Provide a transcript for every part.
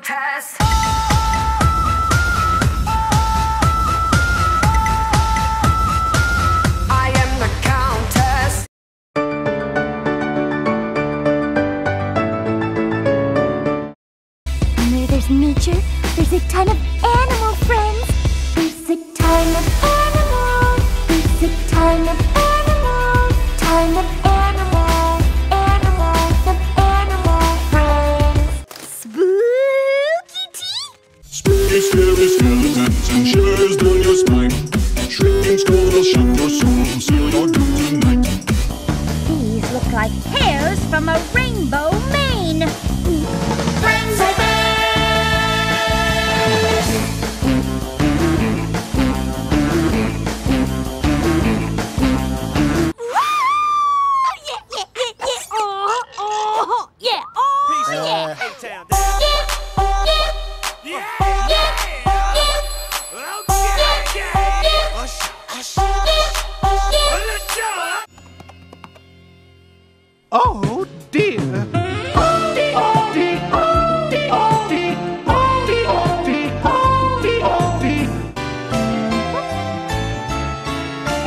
countess. I am the countess. Where there's nature, there's a ton of animal friends. There's a ton of animals. There's a ton of animals. Ton of Spooky, scary skeletons and shivers down your spine. Shrieking skulls will shock your soul, seal your doom tonight. These look like hairs from a rainbow mane. Friends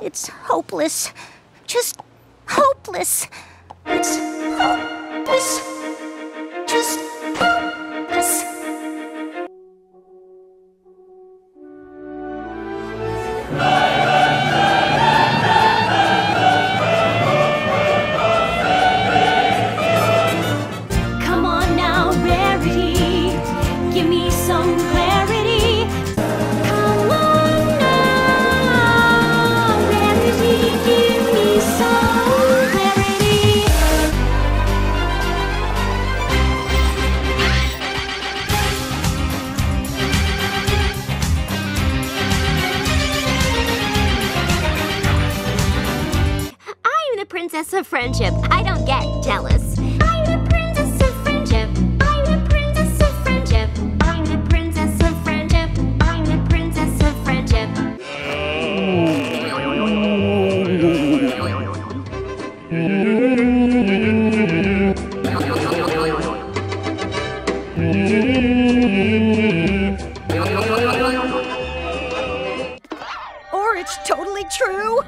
It's hopeless. Just hopeless. It's hopeless. Just princess of friendship. I don't get jealous. I'm princess of friendship. I'm princess of friendship. I'm princess of friendship. I'm princess of friendship. Or it's totally true.